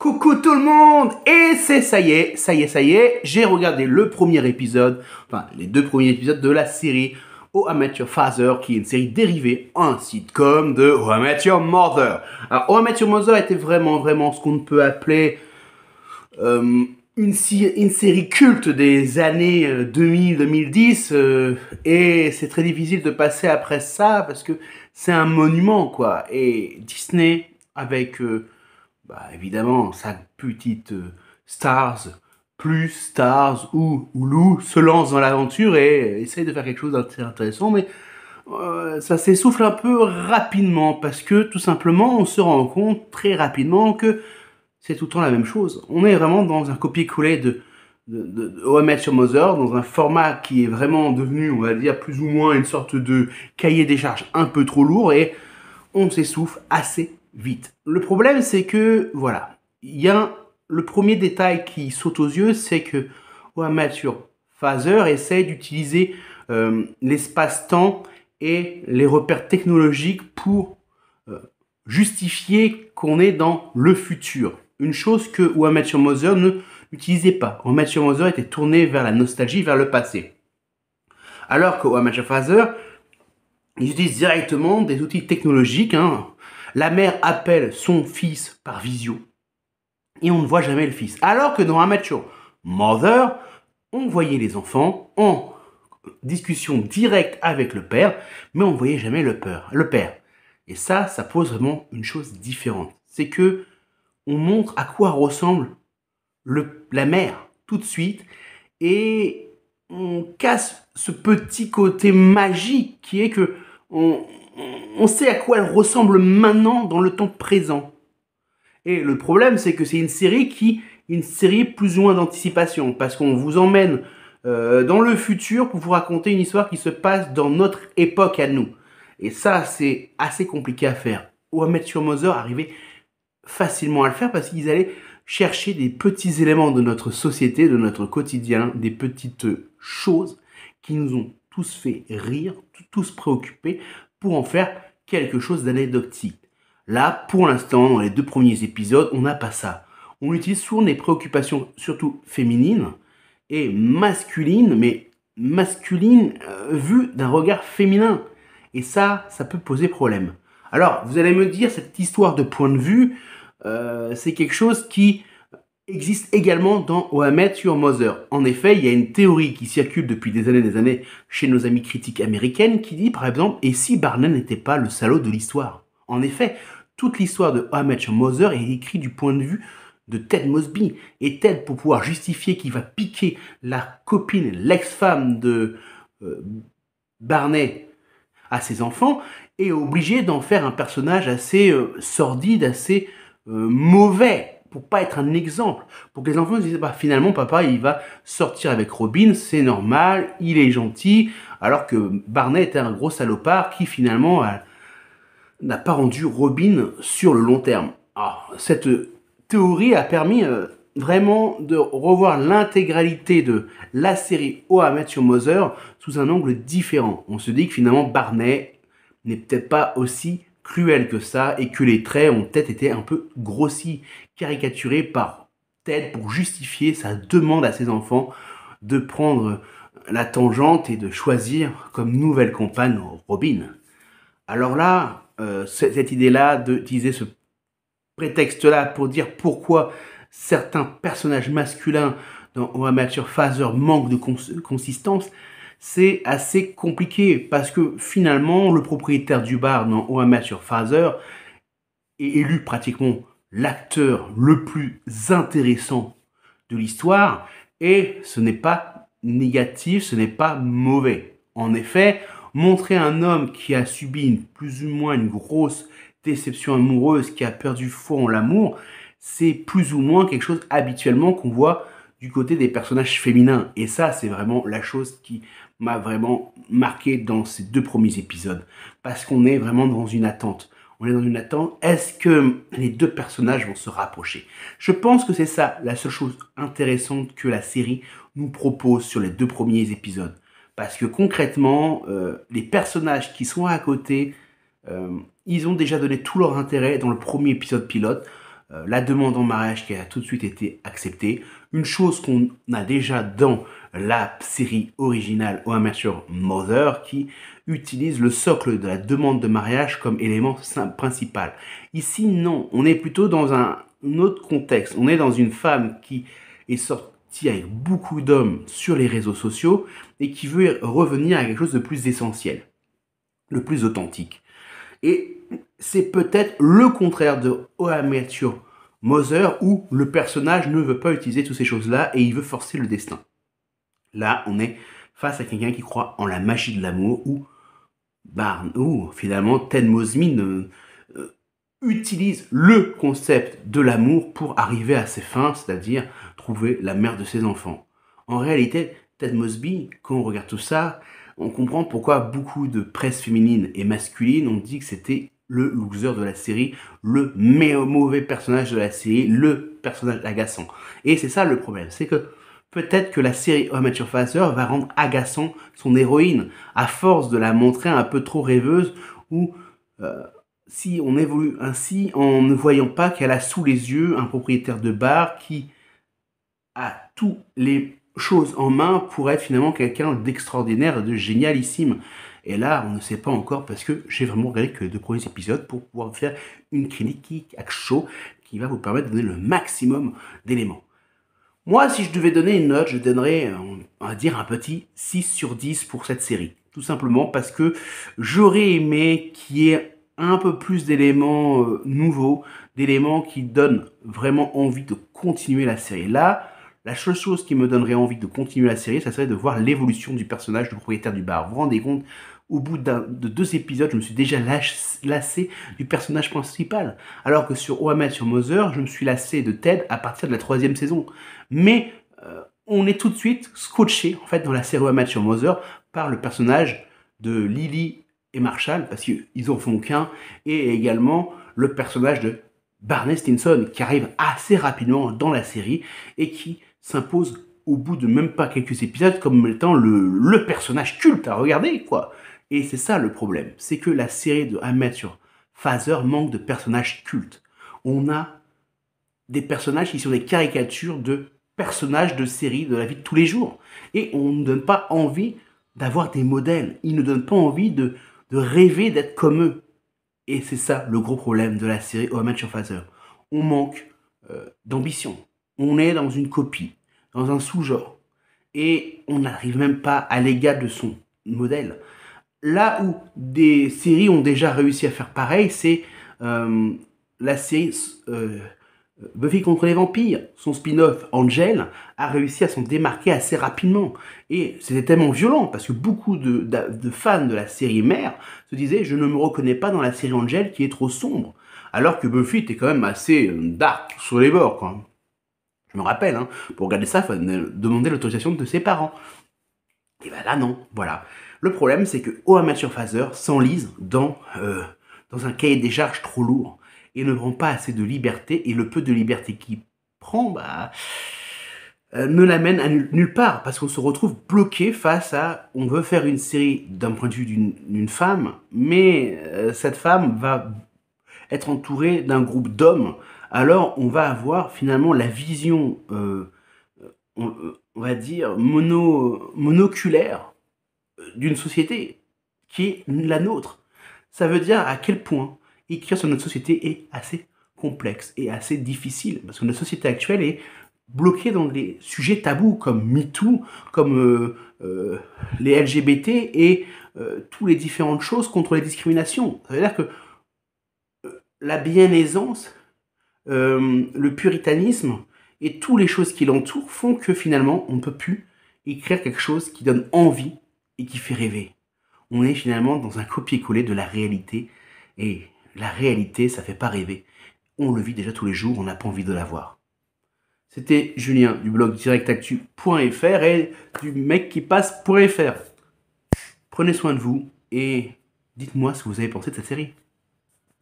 Coucou tout le monde Et c'est ça y est, ça y est, ça y est, j'ai regardé le premier épisode, enfin les deux premiers épisodes de la série Oh Amateur Father, qui est une série dérivée, un sitcom de Oh Amateur Mother. Alors Oh Amateur Mother était vraiment, vraiment ce qu'on peut appeler euh, une, une, série culte des années 2000-2010, euh, euh, et c'est très difficile de passer après ça parce que c'est un monument quoi. Et Disney avec bah, évidemment, sa petite euh, Stars, plus Stars ou, ou Lou se lance dans l'aventure et essaye de faire quelque chose d'intéressant, mais euh, ça s'essouffle un peu rapidement parce que tout simplement on se rend compte très rapidement que c'est tout le temps la même chose. On est vraiment dans un copier-coller de, de, de, OMS sur Mother, dans un format qui est vraiment devenu, on va dire, plus ou moins une sorte de cahier des charges un peu trop lourd et on s'essouffle assez vite. Le problème, c'est que, voilà, il y a le premier détail qui saute aux yeux, c'est que Amateur Phaser essaye d'utiliser euh, l'espace-temps et les repères technologiques pour euh, justifier qu'on est dans le futur. Une chose que Amateur Mother ne n'utilisait pas. Amateur Mother était tourné vers la nostalgie, vers le passé. Alors que Amateur Phaser, ils directement des outils technologiques, hein, la mère appelle son fils par visio et on ne voit jamais le fils. Alors que dans un match Mother, on voyait les enfants en discussion directe avec le père, mais on ne voyait jamais le père. Et ça, ça pose vraiment une chose différente. C'est que on montre à quoi ressemble le, la mère tout de suite et on casse ce petit côté magique qui est que on, on sait à quoi elle ressemble maintenant dans le temps présent. Et le problème, c'est que c'est une série qui, une série plus ou moins d'anticipation, parce qu'on vous emmène euh, dans le futur pour vous raconter une histoire qui se passe dans notre époque à nous. Et ça, c'est assez compliqué à faire. Mohamed sur Mother arrivait facilement à le faire parce qu'ils allaient chercher des petits éléments de notre société, de notre quotidien, des petites choses qui nous ont tous fait rire, tous préoccupés, pour en faire quelque chose d'anecdotique. Là, pour l'instant, dans les deux premiers épisodes, on n'a pas ça. On utilise souvent des préoccupations surtout féminines et masculines, mais masculines euh, vues d'un regard féminin. Et ça, ça peut poser problème. Alors, vous allez me dire, cette histoire de point de vue, euh, c'est quelque chose qui existe également dans Ohamet sur Mother. En effet, il y a une théorie qui circule depuis des années et des années chez nos amis critiques américaines qui dit par exemple et si Barney n'était pas le salaud de l'histoire? En effet, toute l'histoire de Ohamet sur Mother est écrite du point de vue de Ted Mosby. Et Ted, pour pouvoir justifier qu'il va piquer la copine, l'ex-femme de euh, Barney à ses enfants, est obligé d'en faire un personnage assez euh, sordide, assez euh, mauvais pour pas être un exemple, pour que les enfants se disent bah finalement papa il va sortir avec Robin, c'est normal, il est gentil, alors que Barney était un gros salopard qui finalement n'a pas rendu Robin sur le long terme. Ah, cette théorie a permis euh, vraiment de revoir l'intégralité de la série I Met Mother sous un angle différent. On se dit que finalement Barney n'est peut-être pas aussi cruel que ça et que les traits ont peut-être été un peu grossis, caricaturés par Ted pour justifier sa demande à ses enfants de prendre la tangente et de choisir comme nouvelle compagne Robin. Alors là, euh, cette idée-là d'utiliser ce prétexte-là pour dire pourquoi certains personnages masculins dans Amateur Phaser manquent de consistance, c'est assez compliqué parce que finalement, le propriétaire du bar dans OMS sur Father est élu pratiquement l'acteur le plus intéressant de l'histoire et ce n'est pas négatif, ce n'est pas mauvais. En effet, montrer un homme qui a subi plus ou moins une grosse déception amoureuse, qui a perdu foi en l'amour, c'est plus ou moins quelque chose habituellement qu'on voit du côté des personnages féminins. Et ça, c'est vraiment la chose qui m'a vraiment marqué dans ces deux premiers épisodes. Parce qu'on est vraiment dans une attente. On est dans une attente. Est-ce que les deux personnages vont se rapprocher? Je pense que c'est ça la seule chose intéressante que la série nous propose sur les deux premiers épisodes. Parce que concrètement, euh, les personnages qui sont à côté, euh, ils ont déjà donné tout leur intérêt dans le premier épisode pilote. euh, la demande en mariage qui a tout de suite été acceptée. Une chose qu'on a déjà dans la série originale au Mother qui utilise le socle de la demande de mariage comme élément principal. Ici, non, on est plutôt dans un, autre contexte. On est dans une femme qui est sortie avec beaucoup d'hommes sur les réseaux sociaux et qui veut revenir à quelque chose de plus essentiel, le plus authentique. Et c'est peut-être le contraire de Amateur Mother où le personnage ne veut pas utiliser toutes ces choses-là et il veut forcer le destin. Là, on est face à quelqu'un qui croit en la magie de l'amour ou, Barn, ou finalement Ted Mosby euh, utilise le concept de l'amour pour arriver à ses fins, c'est-à-dire trouver la mère de ses enfants. En réalité, Ted Mosby, quand on regarde tout ça, on comprend pourquoi beaucoup de presse féminine et masculine ont dit que c'était le loser de la série, le mauvais personnage de la série, le personnage agaçant. Et c'est ça le problème, c'est que peut-être que la série Amateur Father va rendre agaçant son héroïne, à force de la montrer un peu trop rêveuse, ou euh, si on évolue ainsi en ne voyant pas qu'elle a sous les yeux un propriétaire de bar qui a toutes les choses en main pour être finalement quelqu'un d'extraordinaire, de génialissime. Et là, on ne sait pas encore parce que j'ai vraiment regardé que les deux premiers épisodes pour pouvoir faire une critique à chaud qui va vous permettre de donner le maximum d'éléments. Moi, si je devais donner une note, je donnerais, on va dire, un petit 6 sur 10 pour cette série. Tout simplement parce que j'aurais aimé qu'il y ait un peu plus d'éléments euh, nouveaux, d'éléments qui donnent vraiment envie de continuer la série. Là, la seule chose qui me donnerait envie de continuer la série, ça serait de voir l'évolution du personnage du propriétaire du bar. Vous vous rendez compte au bout de deux épisodes, je me suis déjà lassé du personnage principal. Alors que sur OMS sur Mother, je me suis lassé de Ted à partir de la troisième saison. Mais euh, on est tout de suite scotché, en fait, dans la série OMS sur Mother, par le personnage de Lily et Marshall, parce qu'ils en font qu'un, et également le personnage de Barney Stinson, qui arrive assez rapidement dans la série, et qui s'impose au bout de même pas quelques épisodes comme étant le, le personnage culte à regarder, quoi. Et c'est ça le problème, c'est que la série de sur Father manque de personnages cultes. On a des personnages qui sont des caricatures de personnages de séries de la vie de tous les jours. Et on ne donne pas envie d'avoir des modèles. Ils ne donnent pas envie de, rêver d'être comme eux. Et c'est ça le gros problème de la série Oh Match Father. On manque euh, d'ambition. On est dans une copie, dans un sous-genre. Et on n'arrive même pas à l'égal de son modèle. Là où des séries ont déjà réussi à faire pareil, c'est euh, la série euh, Buffy contre les vampires. Son spin-off Angel a réussi à s'en démarquer assez rapidement. Et c'était tellement violent parce que beaucoup de, fans de la série mère se disaient je ne me reconnais pas dans la série Angel qui est trop sombre. Alors que Buffy était quand même assez euh, dark sur les bords. Quoi. Je me rappelle, hein, pour regarder ça, il fallait demander l'autorisation de ses parents. Et ben là non, voilà. Le problème, c'est que Amateur Phaser s'enlise dans, euh, dans un cahier des charges trop lourd et ne prend pas assez de liberté, et le peu de liberté qu'il prend, bah, euh, ne l'amène à nulle part, parce qu'on se retrouve bloqué face à, on veut faire une série d'un point de vue d'une femme, mais euh, cette femme va être entourée d'un groupe d'hommes, alors on va avoir finalement la vision, on, on, va dire, mono, monoculaire d'une société qui est la nôtre. Ça veut dire à quel point écrire sur notre société est assez complexe et assez difficile, parce que notre société actuelle est bloquée dans des sujets tabous comme MeToo, comme euh, euh, les LGBT et euh, toutes les différentes choses contre les discriminations. Ça veut dire que la bien-aisance, le puritanisme et toutes les choses qui l'entourent font que finalement on ne peut plus écrire quelque chose qui donne envie et qui fait rêver. On est finalement dans un copier-coller de la réalité et la réalité, ça fait pas rêver. On le vit déjà tous les jours, on n'a pas envie de la voir. C'était Julien du blog directactu.fr et du mec qui passe.fr. Prenez soin de vous et dites-moi ce que vous avez pensé de cette série.